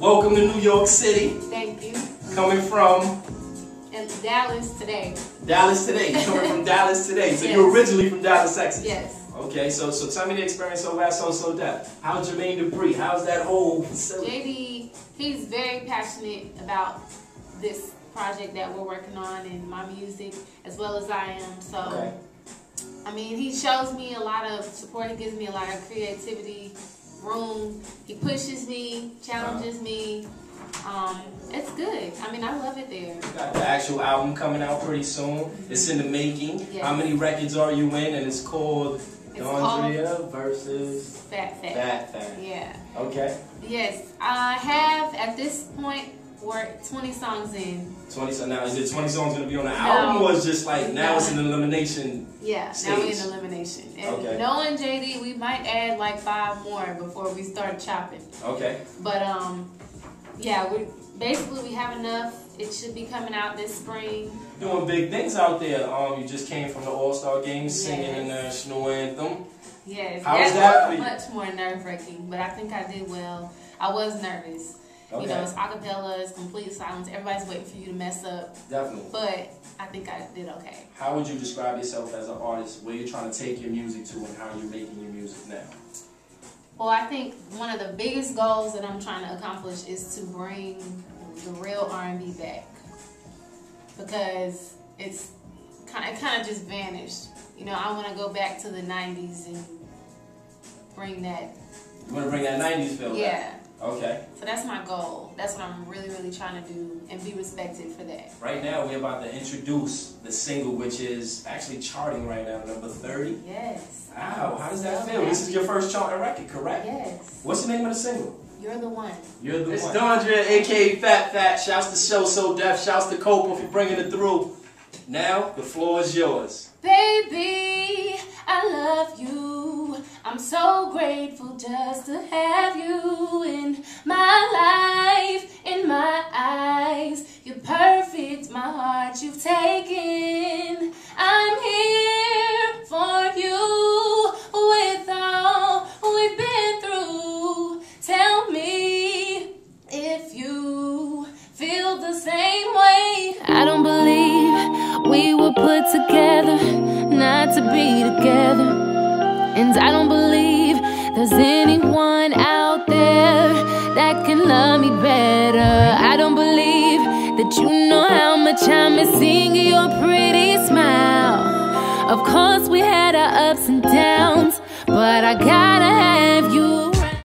Welcome to New York City. Thank you. Coming from And Dallas today. Dallas today. Coming from Dallas today. So Yes. you're originally from Dallas, Texas. Yes. Okay, so so tell me the experience so fast, So So Def. How's Jermaine Dupri? How's that whole facility? JD, he's very passionate about this project that we're working on and my music as well as I am. So, Okay. I mean, he shows me a lot of support. He gives me a lot of creativity, room. He pushes me, challenges me. Um, it's good. I mean, I love it there. Got the actual album coming out pretty soon. It's in the making. Yes. How many records are you in? And it's called Dondria versus Fat, fat. Fat Fat. Yeah. Okay. Yes, I have at this point we're 20 songs in. 20 so now is it 20 songs gonna be on the album or is just like now it's an elimination Yeah, now we're in Stage. elimination. And Okay. knowing JD, we might add like five more before we start chopping. Okay. But um, yeah, we basically we have enough. It should be coming out this spring. Doing big things out there. Um you just came from the All-Star games singing the national anthem. Yes, How was that that was for you? much more nerve wracking, but I think I did well. I was nervous. Okay. You know, it's acapella, it's complete silence. Everybody's waiting for you to mess up, Definitely. but I think I did okay. How would you describe yourself as an artist? Where you're trying to take your music to and how you're making your music now? Well, I think one of the biggest goals that I'm trying to accomplish is to bring the real R&B back because it's kind it kind of just vanished. You know, I want to go back to the '90s and bring that. You wanna bring that 90s feel back? Yeah. Okay. So that's my goal. That's what I'm really, really trying to do and be respected for that. Right now we're about to introduce the single which is actually charting right now, number 30. Yes. Wow, how does that feel? This is your first charting record, correct? Yes. What's the name of the single? You're the one. You're the It's one. Dondria, aka Fat Fat. Shouts to So So Def. Shouts to Copa for bringing it through. Now the floor is yours. Baby, I love you. I'm so grateful just to have you you've taken. I'm here for you with all we've been through. Tell me if you feel the same way. I don't believe we were put together not to be together. And I don't believe there's anyone out there that can love me better. I don't believe that you I'm seeing your pretty smile. Of course, we had our ups and downs, but I gotta have you.